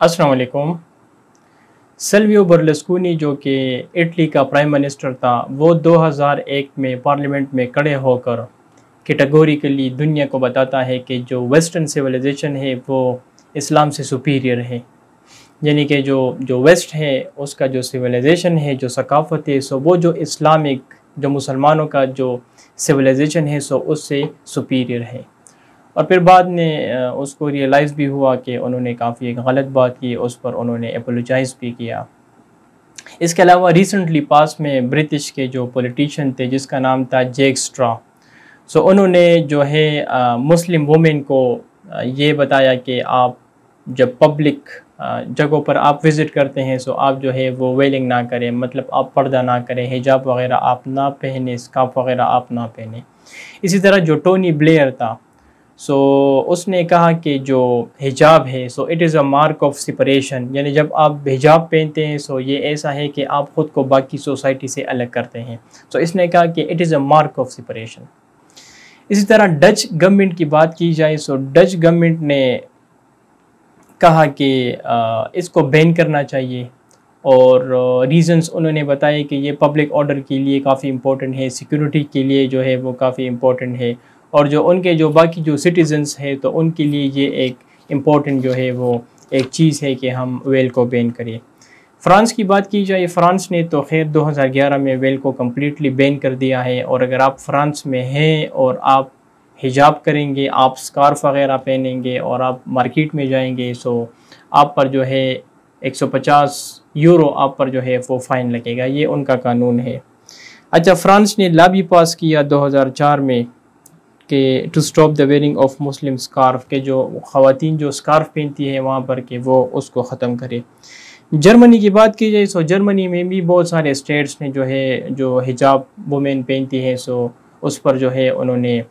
अस्सलाम वालेकुम सेल्वियो बर्लस्कूनी, जो कि इटली का प्राइम मिनिस्टर था, वो 2001 में पार्लियामेंट में खड़े होकर कैटेगोरिकली दुनिया को बताता है कि जो वेस्टर्न सिविलाइजेशन है, वो इस्लाम से सुपीरियर है। यानी कि जो जो वेस्ट है, उसका जो सिविलाइजेशन है, जो सकाफ़त है, सो वो जो इस्लामिक, जो मुसलमानों का जो सिविलाइजेशन है, सो उससे सुपीरियर है। और फिर बाद में उसको रियलाइज़ भी हुआ कि उन्होंने काफ़ी एक गलत बात की, उस पर उन्होंने अपोलोजाइज़ भी किया। इसके अलावा रिसेंटली पास में ब्रिटिश के जो पॉलिटिशियन थे, जिसका नाम था जेक स्ट्रा सो उन्होंने जो है मुस्लिम वुमेन को ये बताया कि आप जब पब्लिक जगहों पर आप विज़िट करते हैं सो आप जो है वो वेलिंग ना करें मतलब आप पर्दा ना करें, हिजाब वगैरह आप ना पहने स्काफ वगैरह आप ना पहने। इसी तरह जो टोनी ब्लेयर था सो so, उसने कहा कि जो हिजाब है so it is a mark of separation यानी जब आप हिजाब पहनते हैं सो ये ऐसा है कि आप ख़ुद को बाकी सोसाइटी से अलग करते हैं। सो so, इसने कहा कि it is a mark of separation इसी तरह डच गवर्नमेंट की बात की जाए सो डच गवर्नमेंट ने कहा कि इसको बैन करना चाहिए। और रीज़न्स उन्होंने बताए कि ये पब्लिक ऑर्डर के लिए काफ़ी इम्पोर्टेंट है सिक्योरिटी के लिए जो है वो काफ़ी इम्पोर्टेंट है। और जो उनके जो बाकी जो सिटीज़न्स हैं तो उनके लिए ये एक इम्पोर्टेंट जो है वो एक चीज़ है कि हम वेल को बैन करें। फ़्रांस की बात की जाए, फ़्रांस ने तो खैर 2011 में वेल को कम्प्लीटली बैन कर दिया है और अगर आप फ्रांस में हैं और आप हिजाब करेंगे, आप स्कार्फ वगैरह पहनेंगे और आप मार्केट में जाएँगे सो आप पर जो है 150 यूरो आप पर जो है वो फ़ाइन लगेगा। ये उनका कानून है। अच्छा फ्रांस ने ला भी पास किया 2004 में। कि to stop the wearing of Muslim scarf के जो ख़वान जो स्कार्फ पहनती है वहाँ पर कि वो उसको ख़त्म करे। जर्मनी की बात की जाए सो जर्मनी में भी बहुत सारे स्टेट्स ने जो है, जो हिजाब वुमेन पहनती है सो उस पर जो है उन्होंने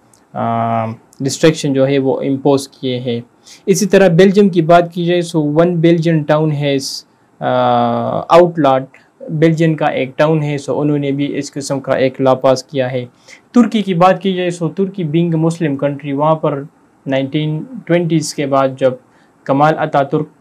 डिस्ट्रक्शन जो है वो इम्पोज किए हैं। इसी तरह बेल्जियम की बात की जाए so one Belgian town has outlawed Belgian का एक टाउन है सो उन्होंने भी इस किस्म का एक ला पास किया है। तुर्की की बात की जाए सो तुर्की बिंग मुस्लिम कंट्री वहाँ पर नाइनटीन ट्वेंटीज़ के बाद जब कमाल अता तुर्क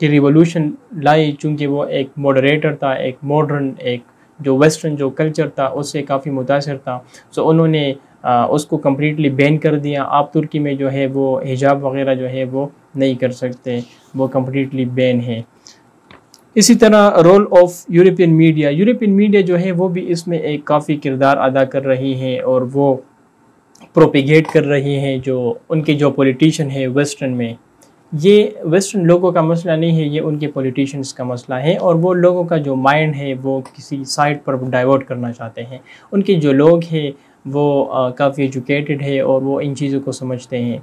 की रिवोल्यूशन लाई चूँकि वो एक मॉडरेटर था एक मॉडर्न एक जो वेस्टर्न जो कल्चर था उससे काफ़ी मुतासर था। सो उन्होंने आ, उसको कम्प्लीटली बैन कर दिया। आप तुर्की में जो है वो हिजाब वगैरह जो है वो नहीं कर सकते। वो कम्प्लीटली बैन है। इसी तरह role of European media European media जो है, वो भी इसमें एक काफ़ी किरदार अदा कर रही है और वो प्रोपिगेट कर रही हैं जो उनके जो पॉलिटिशियन है वेस्टर्न में। ये वेस्टर्न लोगों का मसला नहीं है, ये उनके पॉलिटिशियंस का मसला है और वो लोगों का जो माइंड है, वो किसी साइड पर डाइवर्ट करना चाहते हैं। उनके जो लोग हैं, वो काफ़ी एजुकेटेड है और वो इन चीज़ों को समझते हैं।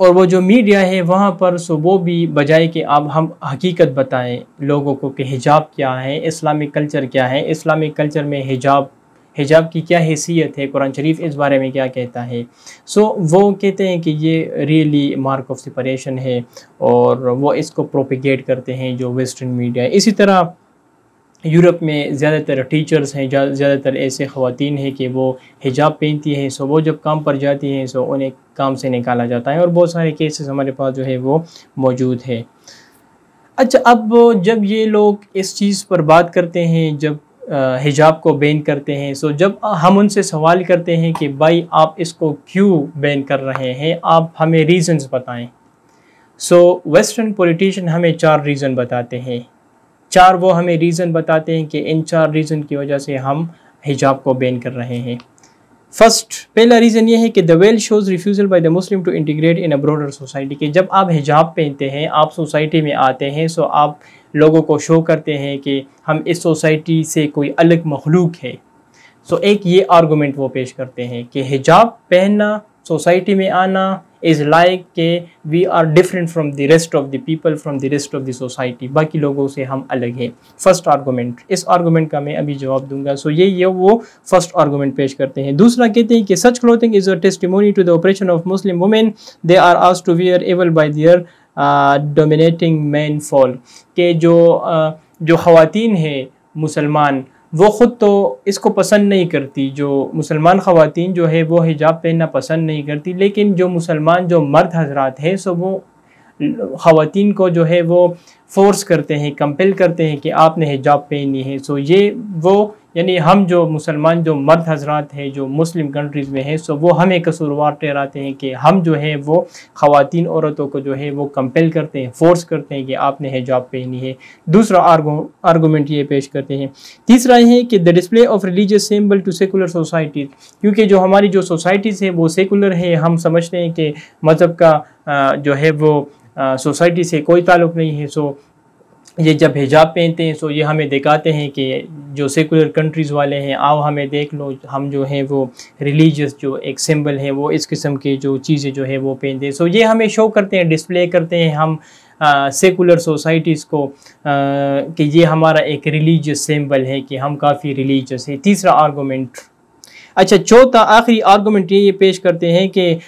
और वो जो मीडिया है, वहाँ पर सो वो भी बजाय कि अब हम हकीकत बताएँ, लोगों को कि हिजाब क्या है, इस्लामिक कल्चर क्या है। इस्लामिक कल्चर में हिजाब हिजाब की क्या हैसियत है? कुरान शरीफ इस बारे में क्या कहता है? सो, वो कहते हैं कि ये रियली मार्क ऑफ़ सिपरेशन है और वो इसको प्रोपिगेट करते हैं जो वेस्टर्न मीडिया इसी तरह यूरोप में ज़्यादातर टीचर्स हैं ज़्यादातर ऐसे ख़वान हैं कि वो हिजाब पहनती हैं, सो वो जब काम पर जाती हैं, सो उन्हें काम से निकाला जाता है और बहुत सारे केसेस हमारे पास जो है वो मौजूद है। अच्छा अब जब ये लोग इस चीज़ पर बात करते हैं, जब हिजाब को बैन करते हैं, सो जब हम उनसे सवाल करते हैं कि भाई आप इसको क्यों बैन कर रहे हैं, आप हमें रीज़न्स बताएँ। सो वेस्टर्न पॉलिटिशियन हमें चार रीज़न बताते हैं। चार वो हमें रीज़न बताते हैं कि इन चार रीज़न की वजह से हम हिजाब को बैन कर रहे हैं। फ़र्स्ट पहला रीज़न ये है कि the veil shows refusal by the Muslim to integrate in a broader society कि जब आप हिजाब पहनते हैं, आप सोसाइटी में आते हैं सो आप लोगों को शो करते हैं कि हम इस सोसाइटी से कोई अलग मखलूक है। सो एक ये आर्गूमेंट वो पेश करते हैं कि हिजाब पहनना सोसाइटी में आना इज़ लाइक के we are different from the rest of the people from the rest of the society बाकी लोगों से हम अलग हैं। फ़र्स्ट आर्गूमेंट इस आर्गूमेंट का मैं अभी जवाब दूँगा। सो so ये ये वो फ़र्स्ट आर्गूमेंट पेश करते हैं। दूसरा कहते हैं कि such clothing is a testimony to the oppression of Muslim women they are आज to wear able by their dominating man fall के जो uh, जो ख़वान हैं मुसलमान वो ख़ुद तो इसको पसंद नहीं करती, जो मुसलमान ख़वान जो है, वो हिजाब पहनना पसंद नहीं करती, लेकिन जो मुसलमान, जो मर्द हजरात हैं, सो वो ख़वान को जो है, वो फोर्स करते हैं कंपेल करते हैं कि आपने हिजाब पहनी है। सो ये वो यानी हम जो मुसलमान जो मर्द हजरात हैं, जो मुस्लिम कंट्रीज़ में हैं सो वो हमें कसूरवार ठहराते हैं कि हम जो है वो ख़वान औरतों को जो है वो कंपेल करते हैं फोर्स करते हैं कि आपने हिजाब पहनी है। दूसरा आर्गूमेंट ये पेश करते हैं। तीसरा ये है कि the display of religious symbol to secular societies क्योंकि जो हमारी जो सोसाइटीज़ है वो सेकुलर है, हम समझते हैं कि मज़हब का जो है वो सोसाइटी से कोई ताल्लुक़ नहीं है सो ये जब हिजाब पहनते हैं सो ये हमें दिखाते हैं कि जो सेकुलर कंट्रीज़ वाले हैं आओ हमें देख लो हम जो हैं वो रिलीजियस जो एक सिंबल है वो इस किस्म के जो चीज़ें जो है वो पहनते हैं। सो ये हमें शो करते हैं डिस्प्ले करते हैं हम सेकुलर सोसाइटीज़ को आ, कि ये हमारा एक रिलीजियस सिंबल है कि हम काफ़ी रिलीजियस है। तीसरा आर्गूमेंट अच्छा चौथा, आखिरी आर्गूमेंट ये ये पेश करते हैं कि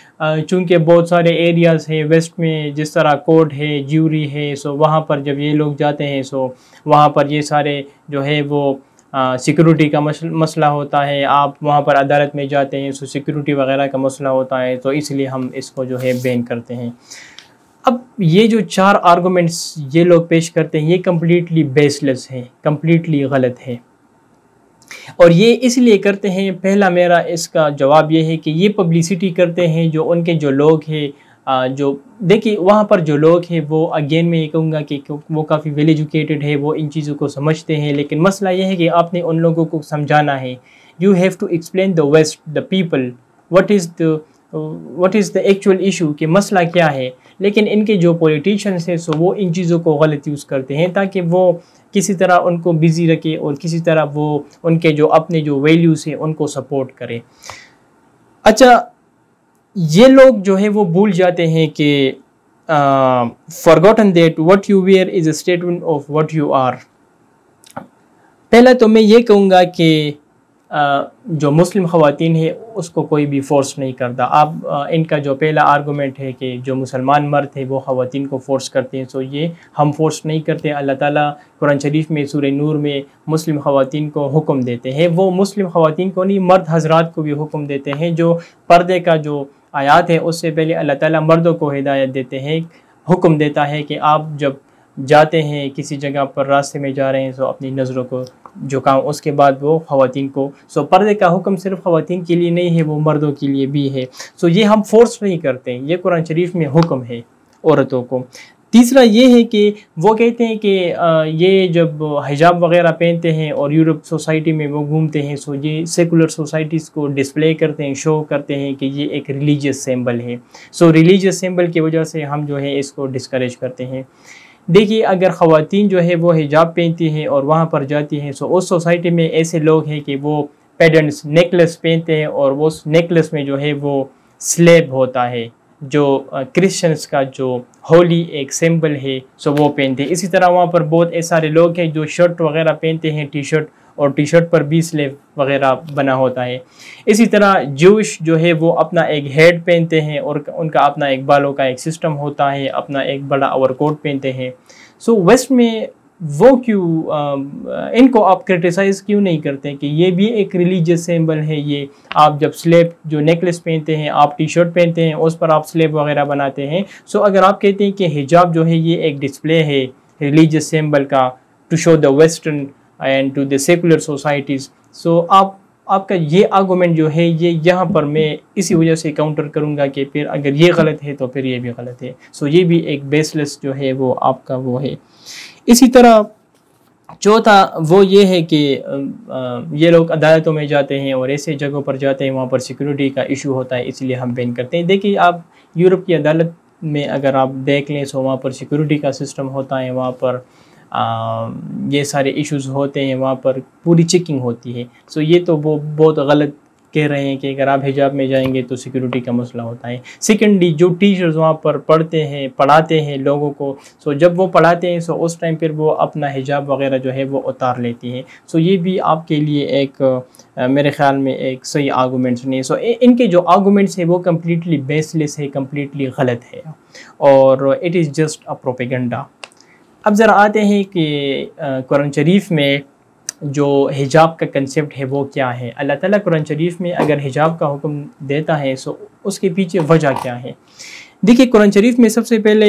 चूँकि बहुत सारे एरियाज़ हैं वेस्ट में जिस तरह कोर्ट है ज्यूरी है सो वहाँ पर जब ये लोग जाते हैं सो वहाँ पर ये सारे जो है वो सिक्योरिटी का मसला होता है। आप वहाँ पर अदालत में जाते हैं सो सिक्योरिटी वगैरह का मसला होता है तो इसलिए हम इसको जो है बैन करते हैं। अब ये जो चार आर्गूमेंट्स ये लोग पेश करते हैं, ये कम्प्लीटली बेसलेस है कम्प्लीटली गलत है। और ये इसलिए करते हैं, पहला मेरा इसका जवाब ये है कि ये पब्लिसिटी करते हैं जो उनके जो लोग हैं जो, देखिए वहाँ पर जो लोग हैं वो अगेन मैं ये कहूँगा कि वो काफ़ी वेल एजुकेटेड है, वो इन चीज़ों को समझते हैं, लेकिन मसला ये है कि आपने उन लोगों को समझाना है। You have to explain the west the people what is the what is the actual issue कि मसला क्या है? लेकिन इनके जो पॉलिटिशियंस हैं सो वो इन चीज़ों को गलत यूज़ करते हैं ताकि वो किसी तरह उनको बिज़ी रखे और किसी तरह वो उनके जो अपने जो वैल्यूज़ हैं, उनको सपोर्ट करें। अच्छा ये लोग जो है, वो भूल जाते हैं कि forgotten that what you wear is a statement of what you are पहला तो मैं ये कहूँगा कि जो मुस्लिम ख़वान है, उसको कोई भी फोर्स नहीं करता। आप इनका जो पहला आर्गूमेंट है कि जो मुसलमान मर्द है, वो ख़वान को फोर्स करते हैं। सो ये हम फोर्स नहीं करते। अल्लाह ताला कुरान शरीफ में सूर नूर में मुस्लिम ख़वान को हुक्म देते हैं। वो मुस्लिम ख़वान को नहीं, मर्द हजरात को भी हुक्म देते हैं, जो पर्दे का जो आयात है, उससे पहले अल्लाह ताला मर्दों को हिदायत देते हैं। हुक्म देता है कि आप जब जाते हैं, किसी जगह पर रास्ते में जा रहे हैं तो अपनी नज़रों को झुकाओ उसके बाद वो ख़वान को, सो पर्दे का हुक्म सिर्फ़ ख़वान के लिए नहीं है, वो मर्दों के लिए भी है। सो ये हम फोर्स नहीं करते हैं, ये कुरान शरीफ में हुक्म है औरतों को। तीसरा ये है कि वो कहते हैं कि ये जब हिजाब वगैरह पहनते हैं और यूरोप सोसाइटी में वो घूमते हैं, सो ये सेकुलर सोसाइटीज़ को डिस्प्ले करते हैं शो करते हैं कि ये एक रिलीजियस सिंबल है। सो रिलीजियस सिंबल की वजह से हम जो है इसको डिस्करेज करते हैं। देखिए, अगर ख़वान जो है वो हिजाब पहनती हैं और वहाँ पर जाती हैं सो उस सोसाइटी में ऐसे लोग हैं कि वो पेडेंट्स नेकलेस पहनते हैं और वो नेकलेस में जो है वो स्लेब होता है, जो क्रिश्चियंस का जो होली एक सिंबल है सो वो पहनते हैं। इसी तरह वहाँ पर बहुत सारे लोग हैं जो शर्ट वगैरह पहनते हैं टी शर्ट और टी शर्ट पर भी स्लेव वगैरह बना होता है। इसी तरह जूश जो है वो अपना एक हेड पहनते हैं और उनका अपना एक बालों का एक सिस्टम होता है अपना एक बड़ा ओवरकोट पहनते हैं। सो so, वेस्ट में वो क्यों इनको आप क्रिटिसाइज़ क्यों नहीं करते कि ये भी एक रिलीजियस सिंबल है ये? आप जब स्लेब जो नेकलेस पहनते हैं आप टी शर्ट पहनते हैं उस पर आप स्लेब वगैरह बनाते हैं। सो अगर आप कहते हैं कि हिजाब जो है ये एक डिस्प्ले है रिलीजियस सिंबल का to show the western and to the secular societies so आप, आपका ये आर्गूमेंट जो है, ये यहाँ पर मैं इसी वजह से काउंटर करूँगा कि फिर अगर ये गलत है तो फिर ये भी गलत है। सो so, ये भी एक बेसलेस जो है, वो आपका वो है। इसी तरह चौथा वो ये है कि ये लोग अदालतों में जाते हैं और ऐसे जगहों पर जाते हैं, वहाँ पर सिक्योरिटी का इशू होता है, इसलिए हम बैन करते हैं। देखिए, आप यूरोप की अदालत में अगर आप देख लें तो वहाँ पर सिक्योरिटी का सिस्टम होता है, वहाँ पर ये सारे इश्यूज़ होते हैं, वहाँ पर पूरी चेकिंग होती है। सो ये तो वो बहुत गलत कह रहे हैं कि अगर आप हिजाब में जाएँगे तो सिक्योरिटी का मसला होता है। सेकेंडली जो टीचर्स वहाँ पर पढ़ते हैं, पढ़ाते हैं लोगों को सो जब वो पढ़ाते हैं सो उस टाइम फिर वो अपना हिजाब वगैरह जो है वो उतार लेती हैं। सो ये भी आपके लिए एक मेरे ख्याल में एक सही आर्गूमेंट्स नहीं है। सो इनके जो आर्गूमेंट्स है, वो कम्प्लीटली बेसलेस है कम्प्लीटली गलत है। और it is just a propaganda अब ज़रा आते हैं कि कुरान शरीफ में जो हिजाब का कंसेप्ट है वो क्या है? अल्लाह ताला कुरान शरीफ में अगर हिजाब का हुक्म देता है, सो उसके पीछे वजह क्या है? देखिए, कुरान शरीफ में सबसे पहले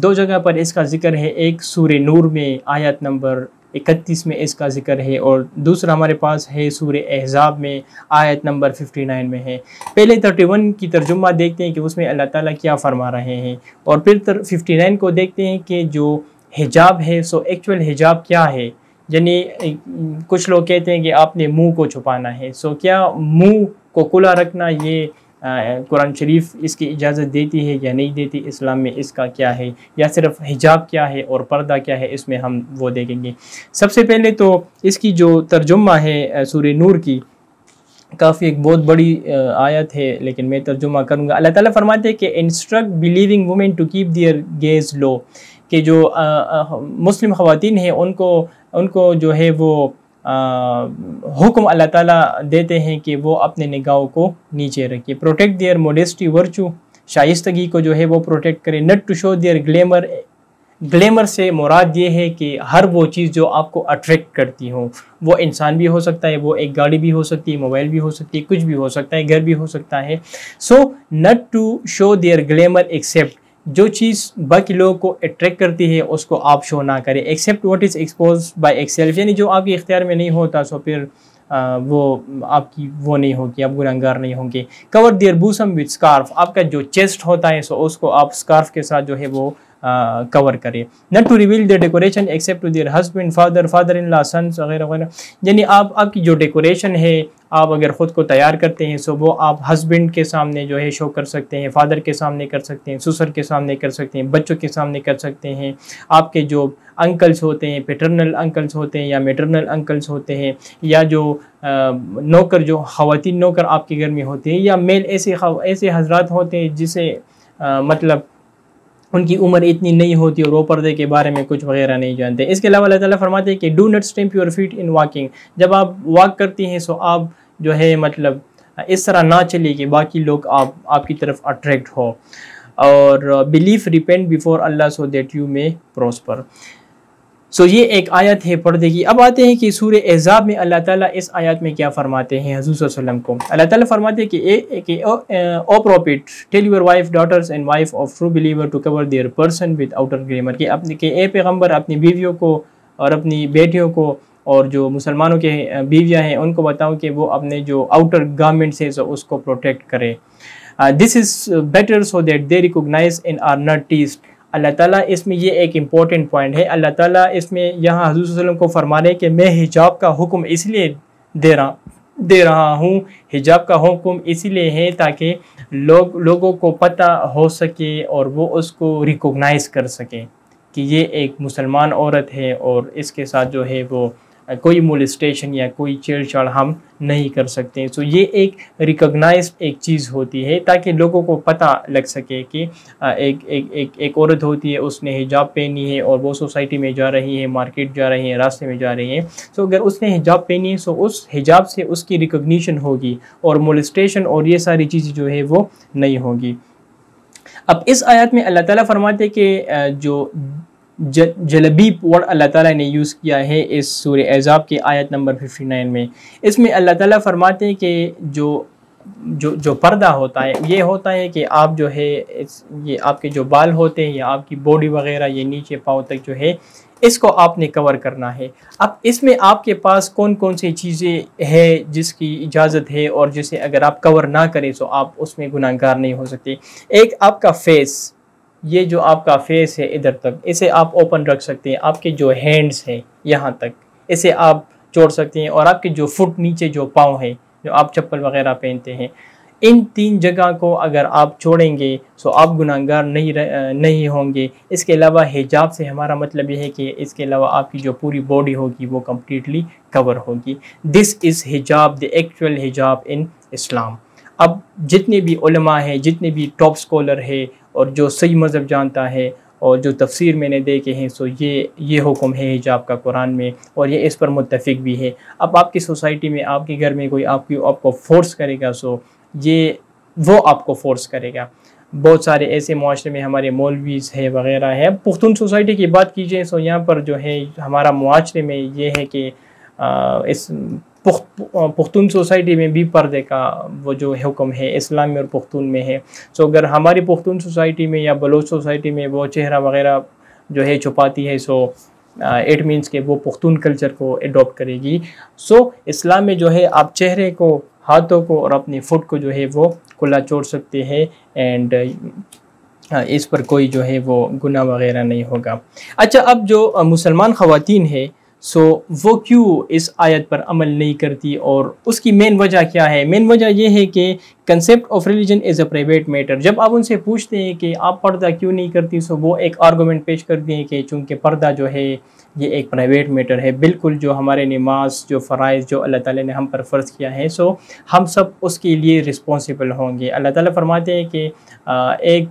दो जगह पर इसका ज़िक्र है। एक सूर नूर में आयत नंबर इकतीस में इसका ज़िक्र है और दूसरा हमारे पास है सूर एहजाब में आयत नंबर 59 में है। पहले 31 की तर्जुमा देखते हैं कि उसमें अल्लाह ताला क्या फरमा रहे हैं और फिर तर 59 को देखते हैं कि जो हिजाब है सो एक्चुअल हिजाब क्या है? यानी कुछ लोग कहते हैं कि आपने मुँह को छुपाना है। सो क्या मुँह को खुला रखना ये कुरान शरीफ इसकी इजाज़त देती है या नहीं देती? इस्लाम में इसका क्या है? या सिर्फ़ हिजाब क्या है और पर्दा क्या है? इसमें हम वो देखेंगे। सबसे पहले तो इसकी जो तर्जुमा है सूर्य नूर की, काफ़ी एक बहुत बड़ी आयत है, लेकिन मैं तर्जुमा करूँगा। अल्लाह ताला फरमाते हैं कि instruct believing women to keep their gaze low कि जो मुस्लिम ख़वान हैं, उनको उनको जो है वो हुक्म अल्लाह ताला देते हैं कि वो अपने निगाहों को नीचे रखिए प्रोटेक्ट देयर मोडेस्टी वर्चू शाइस्तगी को जो है वो प्रोटेक्ट करें। Not to show their glamour glamour से मुराद ये है कि हर वो चीज़ जो आपको अट्रैक्ट करती हो। वो इंसान भी हो सकता है, वो एक गाड़ी भी हो सकती है, मोबाइल भी हो सकती है, कुछ भी हो सकता है, घर भी हो सकता है। So not to show their glamour except जो चीज़ बाकी लोगों को अट्रैक्ट करती है उसको आप शो ना करें। Except what is expose by itself यानी जो आपके इख्तियार में नहीं होता सो फिर आ, वो आपकी वो नहीं होगी आप गुनहगार नहीं होंगे। Cover their bosom with scarf आपका जो चेस्ट होता है सो उसको आप स्कार्फ के साथ जो है वो कवर करे not to reveal the decoration except to their husband father father in law sons वगैरह वगैरह यानी आप आपकी जो डेकोरेशन है आप अगर ख़ुद को तैयार करते हैं सो वो आप हस्बैंड के सामने जो है शो कर सकते हैं फादर के सामने कर सकते हैं ससुर के सामने कर सकते हैं बच्चों के सामने कर सकते हैं। आपके जो अंकल्स होते हैं पेटर्नल अंकल्स होते हैं या मेटरनल अंकल्स होते हैं या जो नौकर जो ख़वान नौकर आपके घर में होते हैं या मेल ऐसे ऐसे हजरात होते हैं जिसे आ, मतलब उनकी उम्र इतनी नहीं होती और वो पर्दे के बारे में कुछ वगैरह नहीं जानते। इसके अलावा अल्लाह ताला फरमाते हैं कि do not stamp your feet in walking जब आप वॉक करती हैं सो आप जो है मतलब इस तरह ना चलिए कि बाकी लोग आप, आपकी तरफ़ अट्रैक्ट हो। और belief repent before Allah so that you may prosper so ये एक आयत है पर्दे की अब आते हैं कि सूर्य एजाब में अल्लाह ताला इस आयत में क्या फरमाते हैं हजूर वसल्लम को। अल्लाह ताला फरमाते हैं कि ए कि O prophet tell your wife daughters and wife of true believer to cover their person with outer glamour कि अपने, के ए पैगंबर अपनी बीवियों को और अपनी बेटियों को और जो मुसलमानों के बीवियाँ हैं, उनको बताओ कि वो अपने जो आउटर गारमेंट्स हैं उसको प्रोटेक्ट करें। This is better so that they recognize in are not teased Allah ताला इसमें ये एक इंपॉर्टेंट पॉइंट है। अल्लाह ताला इसमें यहाँ हजूर को फरमा रहे कि मैं हिजाब का हुक्म इसलिए दे रहा दे रहा हूँ, हिजाब का हुक्म इसीलिए है ताकि लोग, लोगों को पता हो सके और वो उसको रिकोगनाइज़ कर सकें कि ये एक मुसलमान औरत है और इसके साथ जो है वो कोई मोलिस्टेशन या कोई छेड़छाड़ हम नहीं कर सकते सो ये एक रिकोगनाइज एक चीज़ होती है, ताकि लोगों को पता लग सके कि एक एक एक एक औरत होती है, उसने हिजाब पहनी है और वो सोसाइटी में जा रही है, मार्केट जा रही है, रास्ते में जा रही है। सो अगर उसने हिजाब पहनी है सो उस हिजाब से उसकी रिकोगनीशन होगी और मोलिस्टेशन और ये सारी चीज़ें जो है वो नहीं होगी। अब इस आयत में अल्लाह ताला फरमाते कि जो जलबीब वर्ड अल्लाह ताला ने यूज़ किया है इस सूर एजाब की आयत नंबर 59 में। इसमें अल्लाह ताला फरमाते हैं कि जो जो जो पर्दा होता है, ये होता है कि आप जो है इस, ये आपके जो बाल होते हैं या आपकी बॉडी वगैरह ये नीचे पाँव तक जो है, इसको आपने कवर करना है। अब इसमें आपके पास कौन कौन सी चीज़ें हैं जिसकी इजाज़त है और जिसे अगर आप कवर ना करें तो आप उसमें गुनाहगार नहीं हो सकते। एक आपका फेस ये जो आपका फेस है इधर तक इसे आप ओपन रख सकते हैं। आपके जो हैंड्स हैं यहाँ तक इसे आप जोड़ सकते हैं और आपके जो फुट नीचे जो पाँव है जो आप चप्पल वगैरह पहनते हैं इन तीन जगह को अगर आप छोड़ेंगे तो आप गुनाहगार नहीं रह, नहीं होंगे। इसके अलावा हिजाब से हमारा मतलब यह है कि इसके अलावा आपकी जो पूरी बॉडी होगी वो कम्प्लीटली कवर होगी। This is hijab the actual hijab in Islam अब जितने भी हैं जितने भी टॉप स्कॉलर है और जो सही मज़हब जानता है और जो तफसीर मैंने देखे हैं सो ये ये हुक्म है हिजाब का कुरान में और ये इस पर मुतफिक भी है। अब आपकी सोसाइटी में आपके घर में कोई आपकी आपको फोर्स करेगा सो ये वो आपको फोर्स करेगा। बहुत सारे ऐसे माशरे में हमारे मौलवीज़ है वगैरह है। पुख्तून सोसाइटी की बात कीजिए सो यहाँ पर जो है हमारा माशरे में ये है कि आ, इस पुख्तून सोसाइटी में भी पर्दे का वो जो हुक्म है, इस्लाम में और पुख्तून में है। सो अगर हमारी पुख्तून सोसाइटी में या बलोच सोसाइटी में वो चेहरा वगैरह जो है छुपाती है सो इट मीन्स के वो पुख्तून कल्चर को एडोप्ट करेगी। सो इस्लाम में जो है, आप चेहरे को, हाथों को और अपने फुट को जो है वो खुला छोड़ सकते हैं एंड इस पर कोई जो है वो गुना वगैरह नहीं होगा। अच्छा अब जो मुसलमान ख़वातीन है सो वो क्यों इस आयत पर अमल नहीं करती और उसकी मेन वजह क्या है? मेन वजह यह है कि concept of religion is a private matter जब आप उनसे पूछते हैं कि आप पर्दा क्यों नहीं करती सो वो एक आर्गूमेंट पेश करती हैं कि चूँकि पर्दा जो है, ये एक प्राइवेट मैटर है। बिल्कुल जो हमारे नमाज़, जो फ़रज़ जो अल्लाह ताला ने हम पर फ़र्ज़ किया है सो हम सब उसके लिए रिस्पॉन्सिबल होंगे। अल्लाह ताला फरमाते हैं कि एक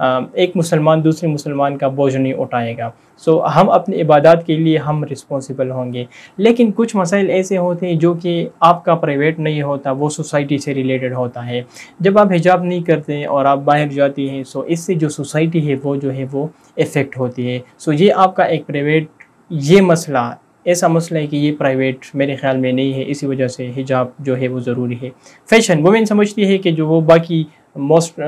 एक मुसलमान दूसरे मुसलमान का बोझ नहीं उठाएगा। सो so, हम अपनी इबादत के लिए हम रिस्पॉन्सिबल होंगे। लेकिन कुछ मसाइल ऐसे होते हैं जो कि आपका प्राइवेट नहीं होता वो सोसाइटी से रिलेटेड होता है। जब आप हिजाब नहीं करते और आप बाहर जाती हैं सो so इससे जो सोसाइटी है वो जो है वो इफ़ेक्ट होती है। सो so, ये आपका एक प्राइवेट ये मसला ऐसा मसला है कि ये प्राइवेट मेरे ख्याल में नहीं है। इसी वजह से हिजाब जो है वो ज़रूरी है। फ़ैशन वुमेन समझती है कि जो वो बाकी मोस्ट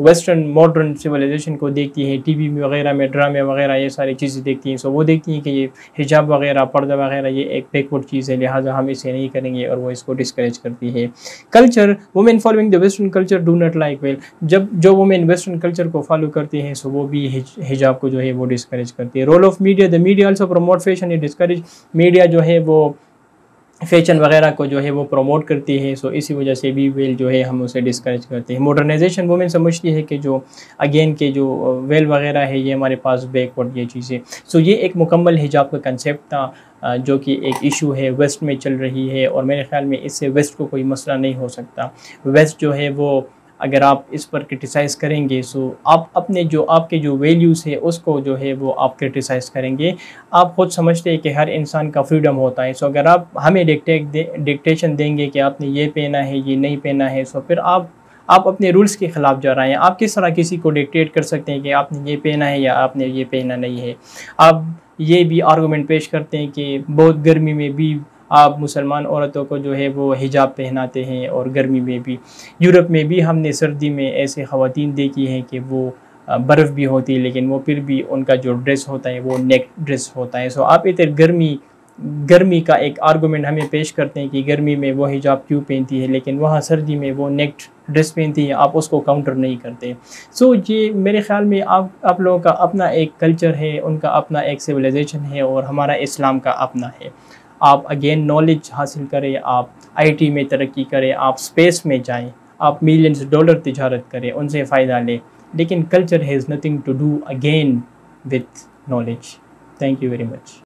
वेस्टर्न मॉडर्न सिविलाइजेशन को देखती हैं टीवी में वगैरह में ड्रामे वगैरह, ये सारी चीज़ें देखती हैं। सो वो देखती हैं कि ये हिजाब वगैरह, पर्दा वगैरह, ये एक बैकवर्ड चीज़ है, लिहाजा हम इसे नहीं करेंगे और वो इसको डिस्करेज करती है। Culture women following the western culture do not like well जब, जो वुमेन वेस्टर्न कल्चर को फॉलो करती हैं सो वो भी हिजाब को जो है वो डिस्करेज करती है। Role of media the media also promote fashion discourage media जो है वो फ़ैशन वगैरह को जो है वो प्रमोट करती है सो इसी वजह से भी वेल जो है हम उसे डिस्करेज करते हैं। मॉडर्नाइजेशन वुमेन समझती है कि जो अगेन के जो वेल वगैरह है, ये हमारे पास बैकवर्ड ये चीज़ें। सो ये एक मुकम्मल हिजाब का कंसेप्ट था जो कि एक इशू है वेस्ट में चल रही है, और मेरे ख्याल में इससे वेस्ट को कोई मसला नहीं हो सकता। वेस्ट जो है वो अगर आप इस पर क्रिटिसाइज़ करेंगे सो आप अपने जो, आपके जो वैल्यूज़ है, उसको जो है वो आप क्रिटिसाइज़ करेंगे। आप खुद समझते हैं कि हर इंसान का फ्रीडम होता है। सो अगर आप हमें डिक्टेट डिक्टेशन देंगे कि आपने ये पहना है, ये नहीं पहना है सो फिर आप आप अपने रूल्स के ख़िलाफ़ जा रहे हैं। आप किस तरह किसी को डिक्टेट कर सकते हैं कि आपने ये पहना है या आपने ये पहना नहीं है? आप ये भी आर्गूमेंट पेश करते हैं कि बहुत गर्मी में भी आप मुसलमान औरतों को जो है वो हिजाब पहनाते हैं और गर्मी में भी। यूरोप में भी हमने सर्दी में ऐसे ख़वान देखी हैं कि वो बर्फ़ भी होती है लेकिन वो फिर भी उनका जो ड्रेस होता है वो नेक ड्रेस होता है। सो आप इधर गर्मी गर्मी का एक आर्गूमेंट हमें पेश करते हैं कि गर्मी में वो हिजाब क्यों पहनती है लेकिन वहाँ सर्दी में वो नेक्ट ड्रेस पहनती है आप उसको काउंटर नहीं करते। सो so, ये मेरे ख्याल में आप आप लोगों का अपना एक कल्चर है उनका अपना एक सिविलाइजेशन है और हमारा इस्लाम का अपना है। आप अगेन नॉलेज हासिल करें, आप आईटी में तरक्की करें, आप स्पेस में जाएँ, आप मिलियंस डॉलर तजारत करें, उनसे फ़ायदा लें। लेकिन culture has nothing to do again with knowledge thank you very much